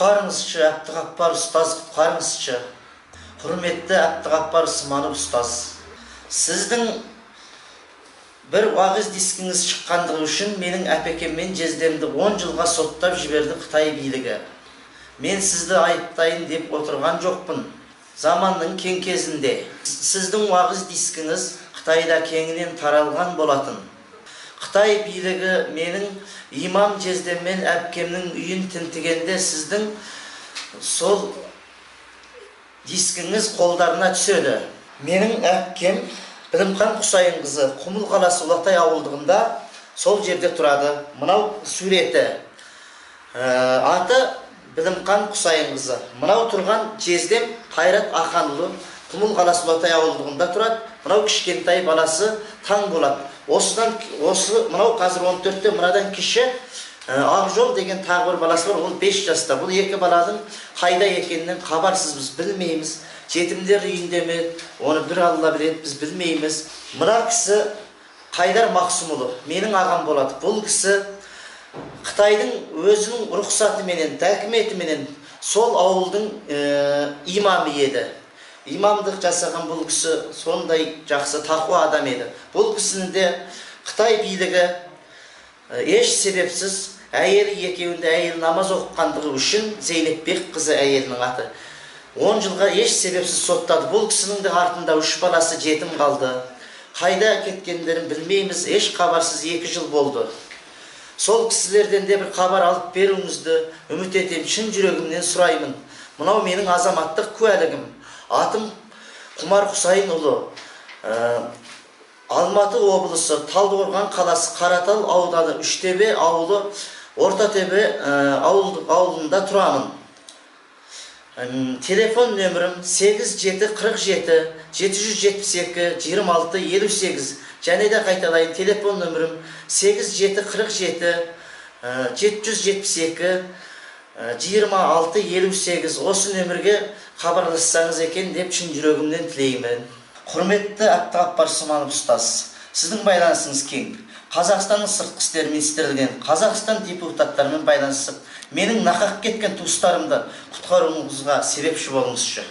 құтқарыңызшы әбдіғаппар ұстаз құтқарыңызшы құрметті әбдіғаппар сманов ұстаз. Сіздің бір уағыз дискіңіз шыққандығы үшін менің әпекем мен жездемді 10 жылға соттап жіберді қытай билігі. Мен сізді айыптайын деп отырған жоқпын. Заманның кең кезінде. Сіздің уағыз дискіңіз қытайда кеңінен таралған болатын. Қытай билігі менің имам жездем мен әпкемнің үйін тінтігенде сіздің сол дискіңіз қолдарына түседі. Менің әпкем білімхан құсайынқызы құмыл қаласы ұлатай ауылдығында сол жерде тұрады. Мынау суреті. Ә, аты білімхан құсайынқызы. Мынау тұрған жездем қайрат аханұлы. Құмыл қаласы ұлатай ауылдығында тұрады мынау кішкентай баласы таң болады осыдан осы мынау қазір 14-те мынадан кіші ақжол деген тағы бір баласы бар ол 5 жаста бұл екі баланың қайда екенінен хабарсызбыз білмейміз жетімдер үйінде ме оны бір алла біледі біз білмейміз мына кісі қайдар мақсымұлы менің ағам болады бұл кісі қытайдың өзінің рұқсатыменен дәкіметіменен сол ауылдың ә, имамы еді имамдық жасаған бұл кісі сондай жақсы тақуа адам еді. Бұл кісінің де қытай билігі еш себепсіз әйелі екеуінде әйел намаз оқығандығы үшін зейнепбек қызы әйелінің аты. Он жылға еш себепсіз соттады. Бұл кісінің де артында үш баласы жетім қалды. Қайда кеткендерін білмейміз еш хабарсыз екі жыл болды. Сол кісілерден де бір хабар алып беруіңізді үміт етемін шын жүрегімнен сұраймын. Мынау менің азаматтық куәлігім. Атым құмар құсайынұлы ә, алматы облысы талдықорған қаласы қаратал ауданы үштөбе ауылы ортатөбе ә, ауылында тұрамын. Телефон нөмірім 8747 772 26 58 және де қайталайын телефон нөмірім 8747 772 26 58 осы нөмірге хабарлассаңыз екен деп шын жүрегімнен тілеймін. Құрметті әбдіғаппар сманов ұстаз сіздің байланысыңыз кең. Қазақстанның сыртқы істер министрлігінен қазақстан депутаттарымен байланысып менің нақақ кеткен туыстарымды құтқаруыңызға себепші болыңызшы.